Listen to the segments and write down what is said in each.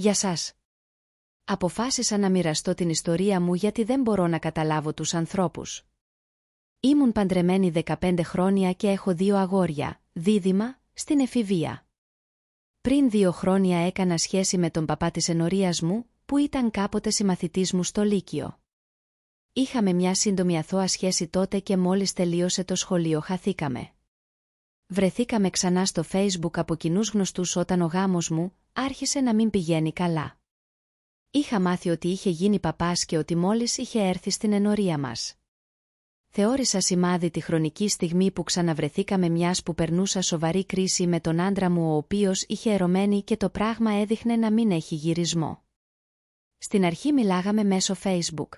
Για σας. Αποφάσισα να μοιραστώ την ιστορία μου γιατί δεν μπορώ να καταλάβω τους ανθρώπους. Ήμουν παντρεμένη 15 χρόνια και έχω δύο αγόρια, δίδυμα, στην εφηβεία. Πριν δύο χρόνια έκανα σχέση με τον παπά της ενορίας μου, που ήταν κάποτε συμμαθητής μου στο Λύκειο. Είχαμε μια σύντομη αθώα σχέση τότε και μόλις τελείωσε το σχολείο χαθήκαμε. Βρεθήκαμε ξανά στο facebook από κοινούς γνωστούς όταν ο γάμος μου άρχισε να μην πηγαίνει καλά. Είχα μάθει ότι είχε γίνει παπάς και ότι μόλις είχε έρθει στην ενορία μας. Θεώρησα σημάδι τη χρονική στιγμή που ξαναβρεθήκαμε μιας που περνούσα σοβαρή κρίση με τον άντρα μου ο οποίος είχε ερωμένη και το πράγμα έδειχνε να μην έχει γυρισμό. Στην αρχή μιλάγαμε μέσω facebook.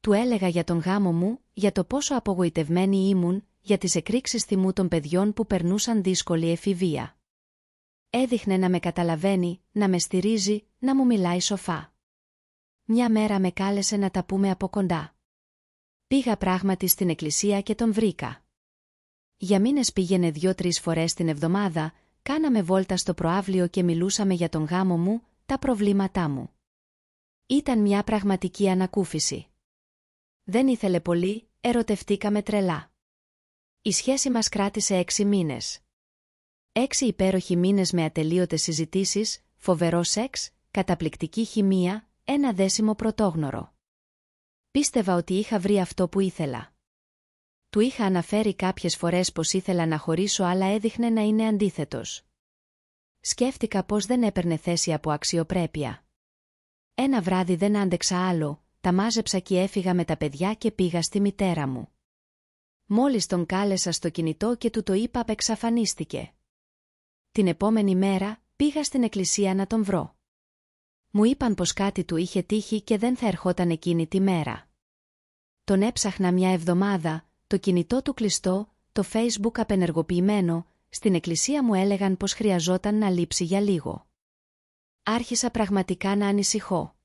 Του έλεγα για τον γάμο μου, για το πόσο απογοητευμένη ήμουν, για τις εκρήξεις θυμού των παιδιών που περνούσαν δύσκολη εφηβεία. Έδειχνε να με καταλαβαίνει, να με στηρίζει, να μου μιλάει σοφά. Μια μέρα με κάλεσε να τα πούμε από κοντά. Πήγα πράγματι στην εκκλησία και τον βρήκα. Για μήνες πήγαινε δυο-τρεις φορές την εβδομάδα, κάναμε βόλτα στο προάβλιο και μιλούσαμε για τον γάμο μου, τα προβλήματά μου. Ήταν μια πραγματική ανακούφιση. Δεν ήθελε πολύ, ερωτευτήκαμε τρελά. Η σχέση μας κράτησε έξι μήνες. Έξι υπέροχοι μήνες με ατελείωτες συζητήσεις, φοβερό σεξ, καταπληκτική χημεία, ένα δέσιμο πρωτόγνωρο. Πίστευα ότι είχα βρει αυτό που ήθελα. Του είχα αναφέρει κάποιες φορές πως ήθελα να χωρίσω αλλά έδειχνε να είναι αντίθετος. Σκέφτηκα πως δεν έπαιρνε θέση από αξιοπρέπεια. Ένα βράδυ δεν άντεξα άλλο, τα μάζεψα και έφυγα με τα παιδιά και πήγα στη μητέρα μου. Μόλις τον κάλεσα στο κινητό και του το είπα απεξαφανίστηκε. Την επόμενη μέρα πήγα στην εκκλησία να τον βρω. Μου είπαν πως κάτι του είχε τύχει και δεν θα ερχόταν εκείνη τη μέρα. Τον έψαχνα μια εβδομάδα, το κινητό του κλειστό, το facebook απενεργοποιημένο, στην εκκλησία μου έλεγαν πως χρειαζόταν να λείψει για λίγο. Άρχισα πραγματικά να ανησυχώ.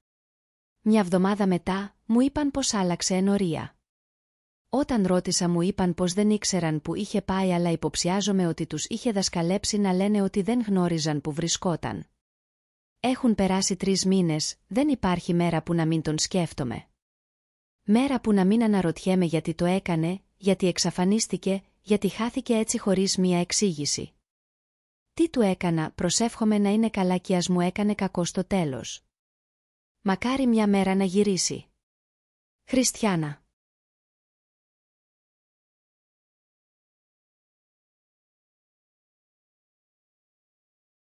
Μια εβδομάδα μετά, μου είπαν πως άλλαξε ενορία. Όταν ρώτησα μου είπαν πως δεν ήξεραν που είχε πάει αλλά υποψιάζομαι ότι τους είχε δασκαλέψει να λένε ότι δεν γνώριζαν που βρισκόταν. Έχουν περάσει τρεις μήνες, δεν υπάρχει μέρα που να μην τον σκέφτομαι. Μέρα που να μην αναρωτιέμαι γιατί το έκανε, γιατί εξαφανίστηκε, γιατί χάθηκε έτσι χωρίς μία εξήγηση. Τι του έκανα, προσεύχομαι να είναι καλά και ας μου έκανε κακό στο τέλος. Μακάρι μια μέρα να γυρίσει. Χριστιανά